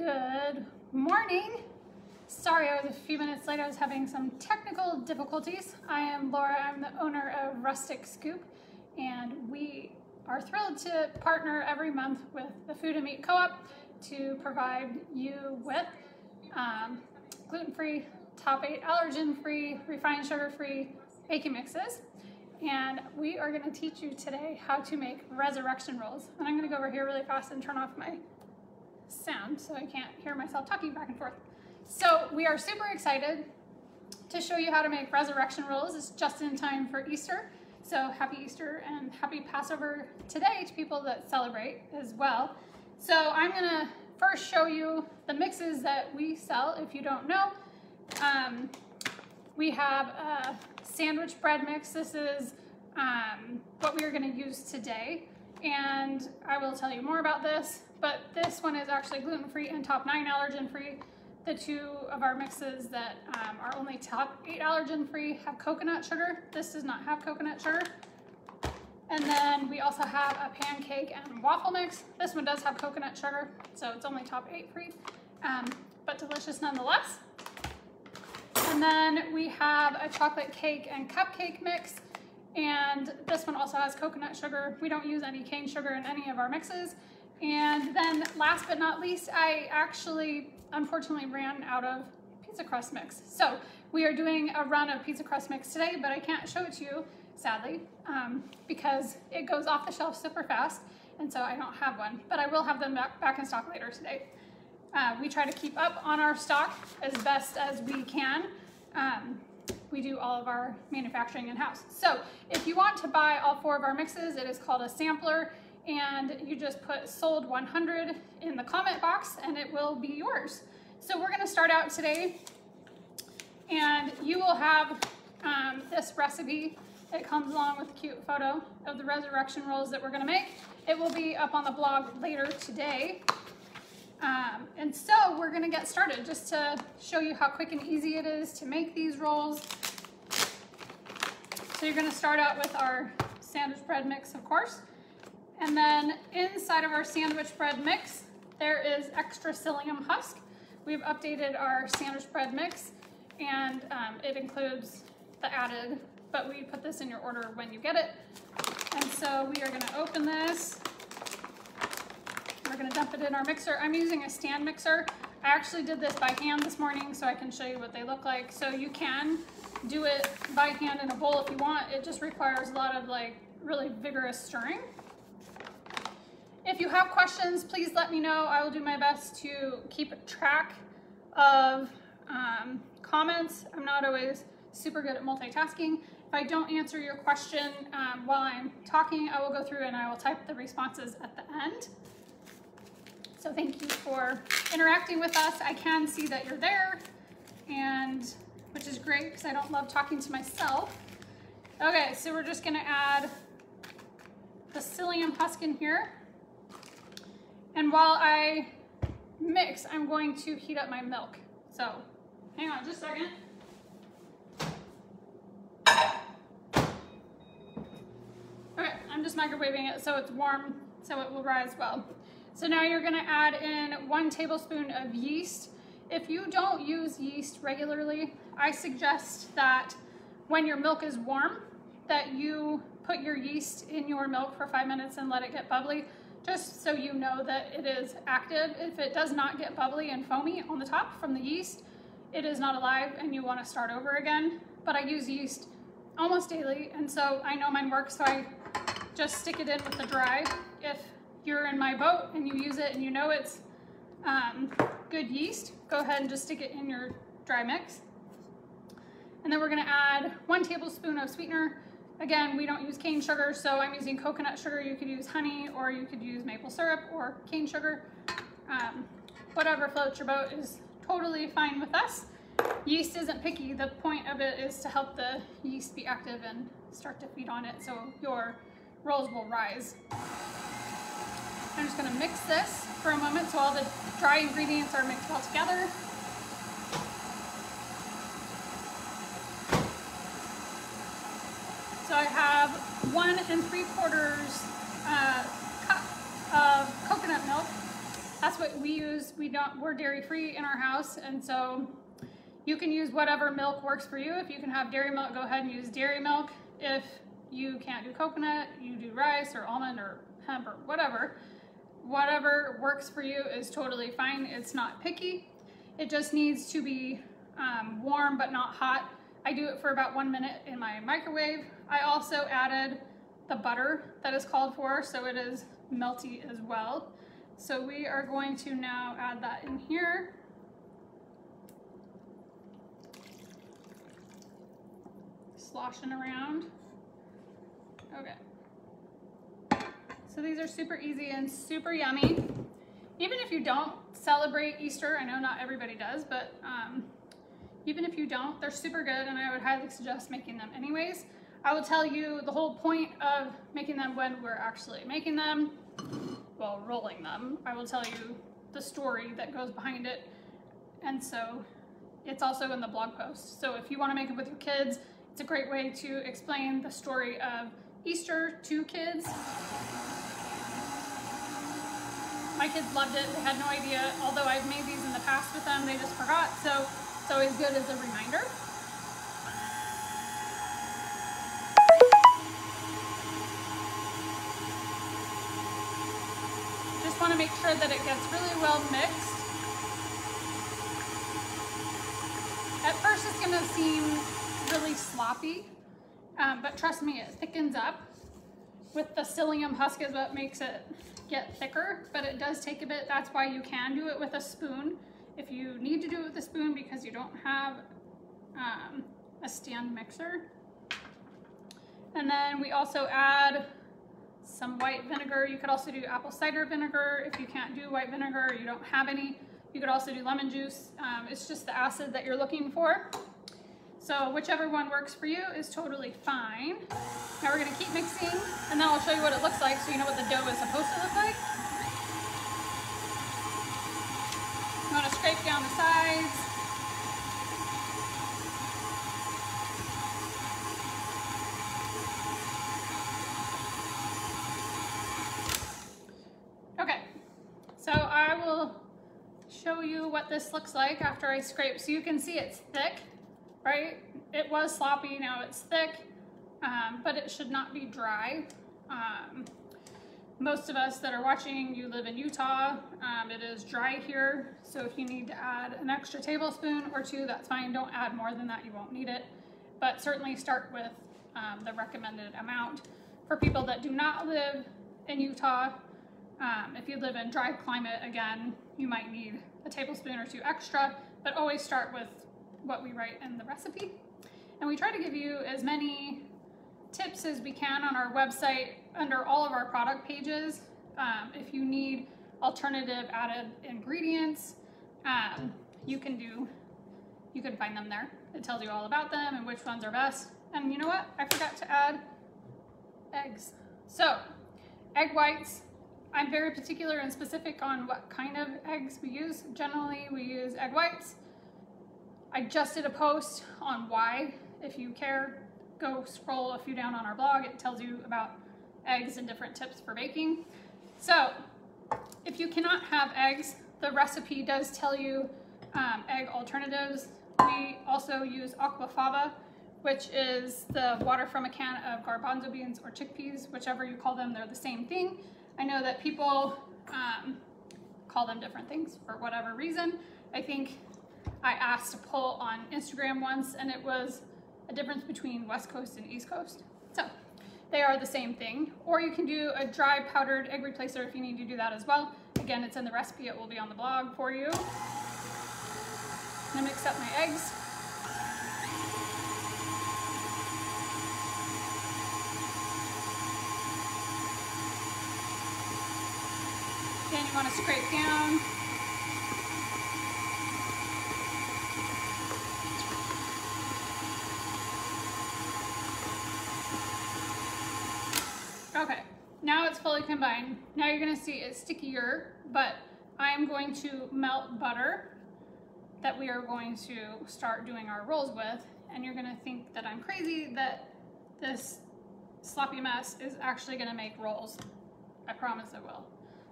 Good morning. Sorry I was a few minutes late. I was having some technical difficulties. I am Laura. I'm the owner of Rustic Scoop and we are thrilled to partner every month with the Food and Meat Co-op to provide you with um, gluten-free, top eight allergen-free, refined sugar-free baking mixes. And we are gonna teach you today how to make resurrection rolls. And I'm gonna go over here really fast and turn off my sound so I can't hear myself talking back and forth. So we are super excited to show you how to make resurrection rolls. It's just in time for Easter. So happy Easter and happy Passover today to people that celebrate as well. So I'm gonna first show you the mixes that we sell if you don't know. Um, we have a sandwich bread mix. This is um, what we are gonna use today. And I will tell you more about this but this one is actually gluten-free and top nine allergen-free. The two of our mixes that um, are only top eight allergen-free have coconut sugar. This does not have coconut sugar. And then we also have a pancake and waffle mix. This one does have coconut sugar, so it's only top eight free, um, but delicious nonetheless. And then we have a chocolate cake and cupcake mix. And this one also has coconut sugar. We don't use any cane sugar in any of our mixes. And then last but not least, I actually unfortunately ran out of pizza crust mix. So we are doing a run of pizza crust mix today, but I can't show it to you, sadly, um, because it goes off the shelf super fast. And so I don't have one, but I will have them back, back in stock later today. Uh, we try to keep up on our stock as best as we can. Um, we do all of our manufacturing in-house. So if you want to buy all four of our mixes, it is called a sampler and you just put sold 100 in the comment box and it will be yours. So we're gonna start out today and you will have um, this recipe. It comes along with a cute photo of the resurrection rolls that we're gonna make. It will be up on the blog later today. Um, and so we're gonna get started just to show you how quick and easy it is to make these rolls. So you're gonna start out with our sandwich bread mix, of course. And then inside of our sandwich bread mix, there is extra psyllium husk. We've updated our sandwich bread mix and um, it includes the added, but we put this in your order when you get it. And so we are gonna open this. We're gonna dump it in our mixer. I'm using a stand mixer. I actually did this by hand this morning so I can show you what they look like. So you can do it by hand in a bowl if you want. It just requires a lot of like really vigorous stirring. If you have questions, please let me know. I will do my best to keep track of um, comments. I'm not always super good at multitasking. If I don't answer your question um, while I'm talking, I will go through and I will type the responses at the end. So thank you for interacting with us. I can see that you're there, and which is great because I don't love talking to myself. Okay, so we're just gonna add the psyllium husk in here. And while I mix, I'm going to heat up my milk. So hang on just a second. Okay, I'm just microwaving it so it's warm so it will rise well. So now you're gonna add in one tablespoon of yeast. If you don't use yeast regularly, I suggest that when your milk is warm, that you put your yeast in your milk for five minutes and let it get bubbly just so you know that it is active. If it does not get bubbly and foamy on the top from the yeast, it is not alive and you wanna start over again. But I use yeast almost daily and so I know mine works so I just stick it in with the dry. If you're in my boat and you use it and you know it's um, good yeast, go ahead and just stick it in your dry mix. And then we're gonna add one tablespoon of sweetener Again, we don't use cane sugar, so I'm using coconut sugar. You could use honey, or you could use maple syrup or cane sugar. Um, whatever floats your boat is totally fine with us. Yeast isn't picky. The point of it is to help the yeast be active and start to feed on it so your rolls will rise. I'm just gonna mix this for a moment so all the dry ingredients are mixed well together. So I have one and three quarters uh, cup of coconut milk. that's what we use. We don't, we're dairy free in our house. And so you can use whatever milk works for you. If you can have dairy milk, go ahead and use dairy milk. If you can't do coconut, you do rice or almond or hemp or whatever. Whatever works for you is totally fine. It's not picky. It just needs to be um, warm but not hot. I do it for about one minute in my microwave. I also added the butter that is called for, so it is melty as well. So we are going to now add that in here. Sloshing around. Okay. So these are super easy and super yummy. Even if you don't celebrate Easter, I know not everybody does, but um, even if you don't, they're super good and I would highly suggest making them anyways. I will tell you the whole point of making them when we're actually making them, well, rolling them. I will tell you the story that goes behind it. And so it's also in the blog post. So if you want to make it with your kids, it's a great way to explain the story of Easter to kids. My kids loved it. They had no idea. Although I've made these in the past with them, they just forgot. So it's always good as a reminder. Want to make sure that it gets really well mixed. At first it's going to seem really sloppy, um, but trust me, it thickens up. With the psyllium husk is what makes it get thicker, but it does take a bit. That's why you can do it with a spoon. If you need to do it with a spoon because you don't have um, a stand mixer. And then we also add some white vinegar. You could also do apple cider vinegar if you can't do white vinegar or you don't have any. You could also do lemon juice. Um, it's just the acid that you're looking for. So whichever one works for you is totally fine. Now we're gonna keep mixing and then I'll show you what it looks like so you know what the dough is supposed to look like. You wanna scrape down the sides. Okay, so I will show you what this looks like after I scrape. So you can see it's thick, right? It was sloppy, now it's thick, um, but it should not be dry. Um, most of us that are watching, you live in Utah. Um, it is dry here, so if you need to add an extra tablespoon or two, that's fine. Don't add more than that, you won't need it. But certainly start with um, the recommended amount. For people that do not live in Utah, um, if you live in dry climate, again, you might need a tablespoon or two extra, but always start with what we write in the recipe. And we try to give you as many tips as we can on our website under all of our product pages. Um, if you need alternative added ingredients, um, you can do, you can find them there. It tells you all about them and which ones are best. And you know what? I forgot to add eggs. So, egg whites. I'm very particular and specific on what kind of eggs we use. Generally, we use egg whites. I just did a post on why, if you care, go scroll a few down on our blog. It tells you about eggs and different tips for baking. So if you cannot have eggs, the recipe does tell you um, egg alternatives. We also use aquafaba, which is the water from a can of garbanzo beans or chickpeas, whichever you call them, they're the same thing. I know that people um, call them different things for whatever reason. I think I asked a poll on Instagram once and it was a difference between West Coast and East Coast. So they are the same thing. Or you can do a dry powdered egg replacer if you need to do that as well. Again, it's in the recipe. It will be on the blog for you. I'm gonna mix up my eggs. You want to scrape down. Okay, now it's fully combined. Now you're gonna see it's stickier, but I am going to melt butter that we are going to start doing our rolls with. And you're gonna think that I'm crazy that this sloppy mess is actually gonna make rolls. I promise it will.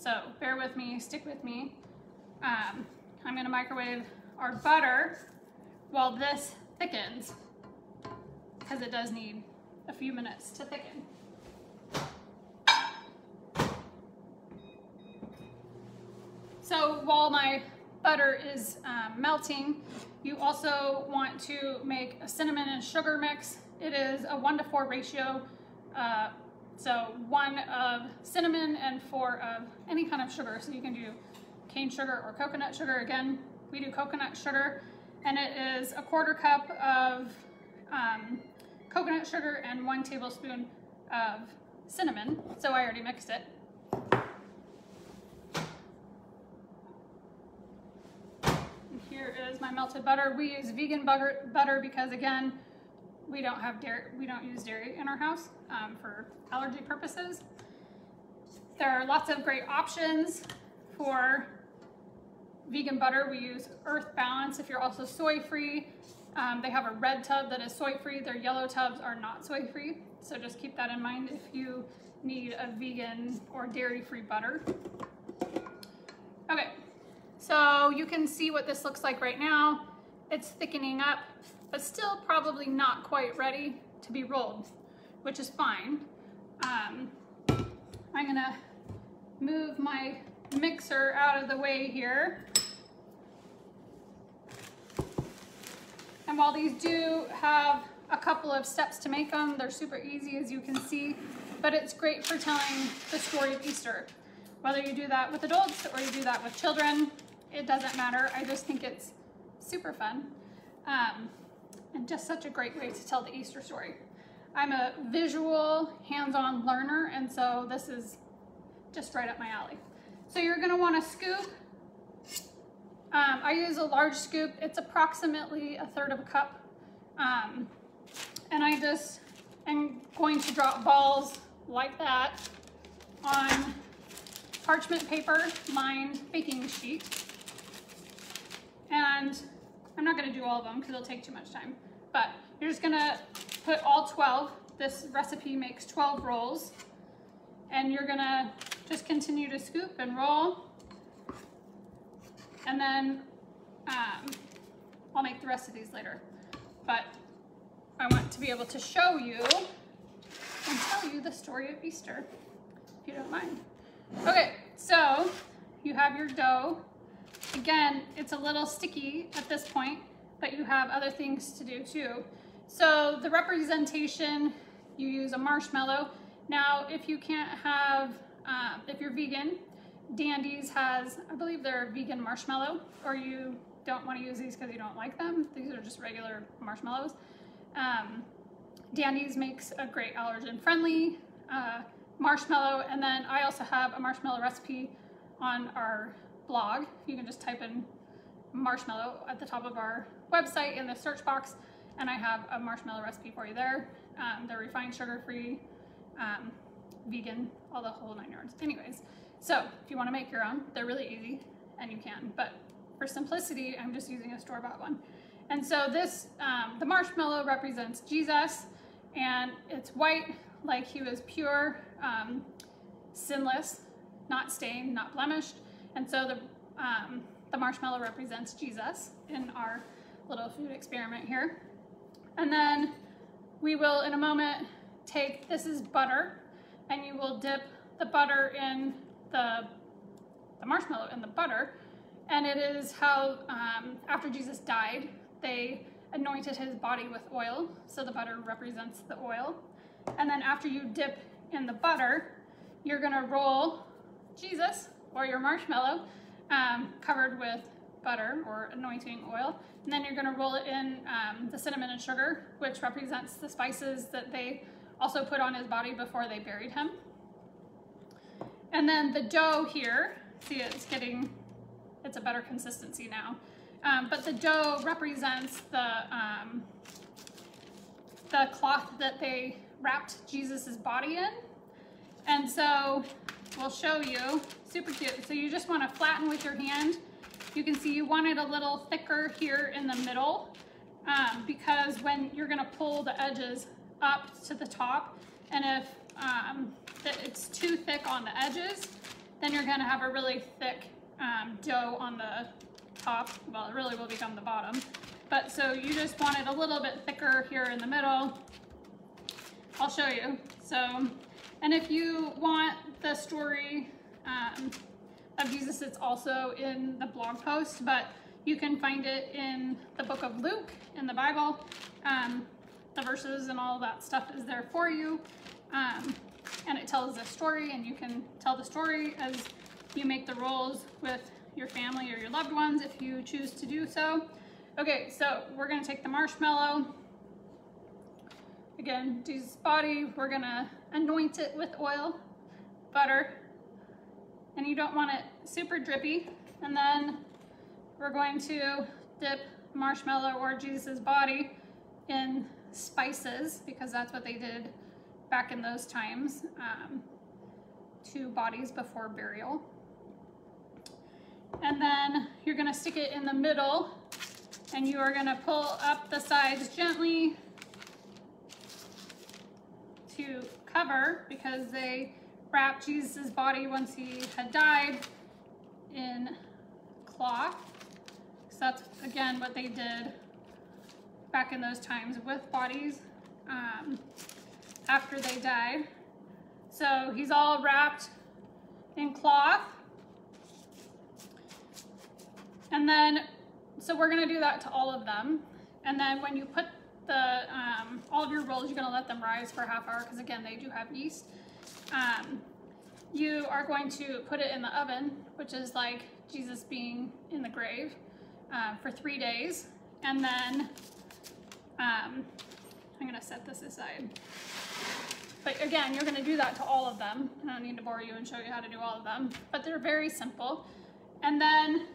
So bear with me, stick with me. Um, I'm gonna microwave our butter while this thickens because it does need a few minutes to thicken. So while my butter is um, melting, you also want to make a cinnamon and sugar mix. It is a one to four ratio. Uh, so one of cinnamon and four of any kind of sugar. So you can do cane sugar or coconut sugar. Again, we do coconut sugar and it is a quarter cup of um, coconut sugar and one tablespoon of cinnamon. So I already mixed it. here is my melted butter. We use vegan butter, butter because again, we don't have dairy, we don't use dairy in our house um, for allergy purposes. There are lots of great options for vegan butter. We use Earth Balance if you're also soy free. Um, they have a red tub that is soy free. Their yellow tubs are not soy free. So just keep that in mind if you need a vegan or dairy free butter. Okay, so you can see what this looks like right now. It's thickening up, but still probably not quite ready to be rolled, which is fine. Um, I'm gonna move my mixer out of the way here. And while these do have a couple of steps to make them, they're super easy as you can see, but it's great for telling the story of Easter. Whether you do that with adults or you do that with children, it doesn't matter. I just think it's super fun um, and just such a great way to tell the Easter story. I'm a visual, hands-on learner, and so this is just right up my alley. So you're gonna wanna scoop. Um, I use a large scoop. It's approximately a third of a cup. Um, and I just am going to drop balls like that on parchment paper lined baking sheet. And I'm not gonna do all of them because it'll take too much time, but you're just gonna put all 12. This recipe makes 12 rolls and you're gonna just continue to scoop and roll. And then um, I'll make the rest of these later. But I want to be able to show you and tell you the story of Easter, if you don't mind. Okay, so you have your dough Again, it's a little sticky at this point, but you have other things to do too. So the representation, you use a marshmallow. Now, if you can't have, uh, if you're vegan, Dandies has, I believe they're vegan marshmallow, or you don't want to use these because you don't like them. These are just regular marshmallows. Um, Dandies makes a great allergen friendly uh, marshmallow. And then I also have a marshmallow recipe on our blog. You can just type in marshmallow at the top of our website in the search box, and I have a marshmallow recipe for you there. Um, they're refined, sugar-free, um, vegan, all the whole nine yards. Anyways, so if you want to make your own, they're really easy, and you can. But for simplicity, I'm just using a store-bought one. And so this, um, the marshmallow represents Jesus, and it's white, like he was pure, um, sinless, not stained, not blemished. And so the, um, the marshmallow represents Jesus in our little food experiment here. And then we will, in a moment, take, this is butter, and you will dip the butter in the, the marshmallow in the butter. And it is how, um, after Jesus died, they anointed his body with oil. So the butter represents the oil. And then after you dip in the butter, you're gonna roll Jesus or your marshmallow um, covered with butter or anointing oil. And then you're gonna roll it in um, the cinnamon and sugar, which represents the spices that they also put on his body before they buried him. And then the dough here, see it's getting, it's a better consistency now. Um, but the dough represents the, um, the cloth that they wrapped Jesus's body in. And so we'll show you, super cute. So you just wanna flatten with your hand. You can see you want it a little thicker here in the middle um, because when you're gonna pull the edges up to the top, and if um, it's too thick on the edges, then you're gonna have a really thick um, dough on the top. Well, it really will become the bottom. But so you just want it a little bit thicker here in the middle. I'll show you. So, and if you want the story um, of Jesus, it's also in the blog post, but you can find it in the book of Luke in the Bible. Um, the verses and all that stuff is there for you. Um, and it tells a story and you can tell the story as you make the rolls with your family or your loved ones if you choose to do so. Okay, so we're gonna take the marshmallow. Again, Jesus' body, we're gonna anoint it with oil, butter, and you don't want it super drippy. And then we're going to dip marshmallow or Jesus' body in spices because that's what they did back in those times um, to bodies before burial. And then you're gonna stick it in the middle and you are gonna pull up the sides gently to cover because they wrapped Jesus' body once he had died in cloth. So that's again what they did back in those times with bodies. Um, after they died. So he's all wrapped in cloth. And then, so we're gonna do that to all of them. And then when you put the, um, all of your rolls, you're gonna let them rise for a half hour because again, they do have yeast. Um, you are going to put it in the oven, which is like Jesus being in the grave uh, for three days. And then um, I'm gonna set this aside. But again, you're gonna do that to all of them. I don't need to bore you and show you how to do all of them, but they're very simple. And then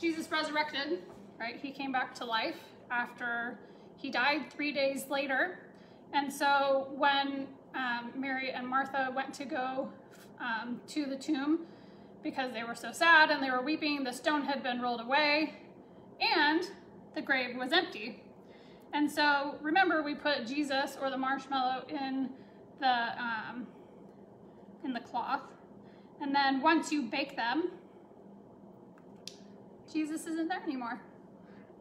Jesus resurrected, right? He came back to life after he died three days later. And so when um, Mary and Martha went to go um, to the tomb because they were so sad and they were weeping, the stone had been rolled away and the grave was empty. And so remember we put Jesus or the marshmallow in the, um, in the cloth. And then once you bake them, Jesus isn't there anymore.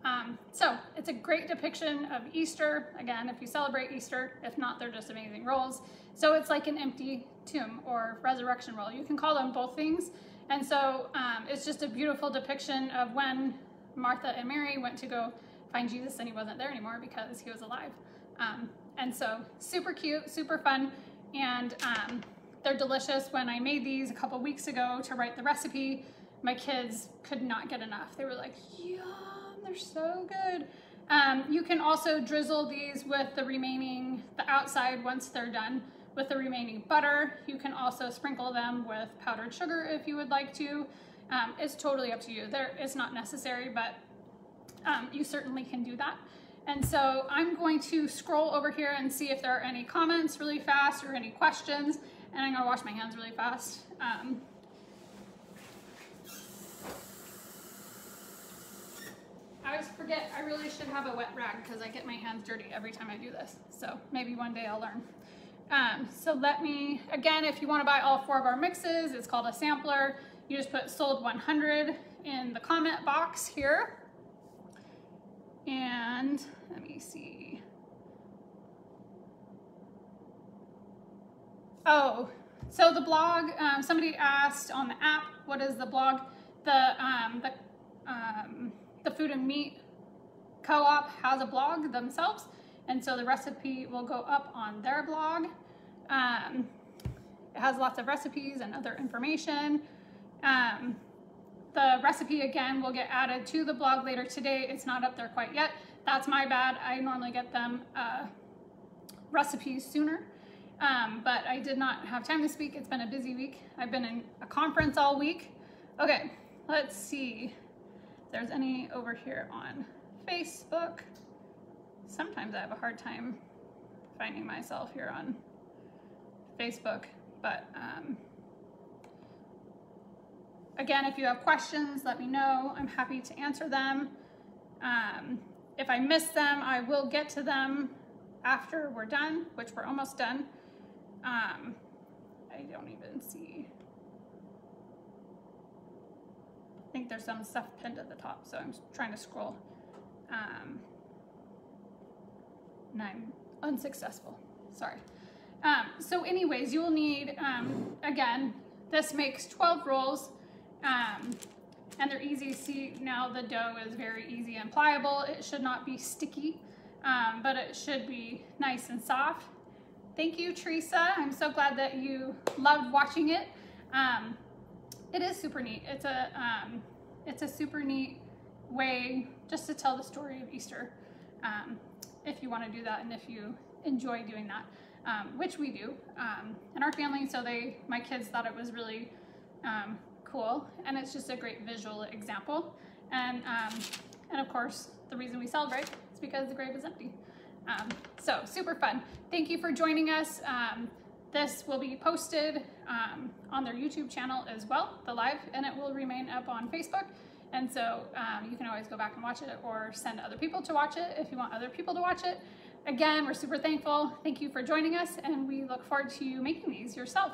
Um, so it's a great depiction of Easter. Again, if you celebrate Easter, if not, they're just amazing rolls. So it's like an empty tomb or resurrection roll. You can call them both things. And so um, it's just a beautiful depiction of when Martha and Mary went to go find Jesus and he wasn't there anymore because he was alive. Um, and so super cute, super fun, and um, they're delicious. When I made these a couple weeks ago to write the recipe, my kids could not get enough. They were like, yum, they're so good. Um, you can also drizzle these with the remaining, the outside once they're done with the remaining butter. You can also sprinkle them with powdered sugar if you would like to. Um, it's totally up to you. There, it's not necessary, but um, you certainly can do that. And so I'm going to scroll over here and see if there are any comments really fast or any questions. And I'm gonna wash my hands really fast. Um, I always forget I really should have a wet rag because I get my hands dirty every time I do this. So maybe one day I'll learn. Um, so let me, again, if you wanna buy all four of our mixes, it's called a sampler. You just put sold 100 in the comment box here. And let me see. Oh, so the blog, um, somebody asked on the app, what is the blog? The, um, the, um, the Food and Meat Co-op has a blog themselves. And so the recipe will go up on their blog. Um, it has lots of recipes and other information. Um, the recipe again will get added to the blog later today. It's not up there quite yet. That's my bad. I normally get them uh, recipes sooner, um, but I did not have time this week. It's been a busy week. I've been in a conference all week. Okay, let's see there's any over here on Facebook. Sometimes I have a hard time finding myself here on Facebook, but um, Again, if you have questions, let me know. I'm happy to answer them. Um, if I miss them, I will get to them after we're done, which we're almost done. Um, I don't even see. I think there's some stuff pinned at the top, so I'm trying to scroll. Um, and I'm unsuccessful. Sorry. Um, so anyways, you will need, um, again, this makes 12 rolls. Um, and they're easy see now the dough is very easy and pliable. It should not be sticky, um, but it should be nice and soft. Thank you, Teresa. I'm so glad that you loved watching it. Um, it is super neat. It's a, um, it's a super neat way just to tell the story of Easter, um, if you want to do that and if you enjoy doing that, um, which we do um, in our family. So they, my kids thought it was really um, cool and it's just a great visual example. And, um, and of course, the reason we celebrate is because the grave is empty. So super fun. Thank you for joining us. This will be posted um, on their YouTube channel as well, the live, and it will remain up on Facebook. And so um, you can always go back and watch it or send other people to watch it if you want other people to watch it. Again, we're super thankful. Thank you for joining us, and we look forward to making these yourself.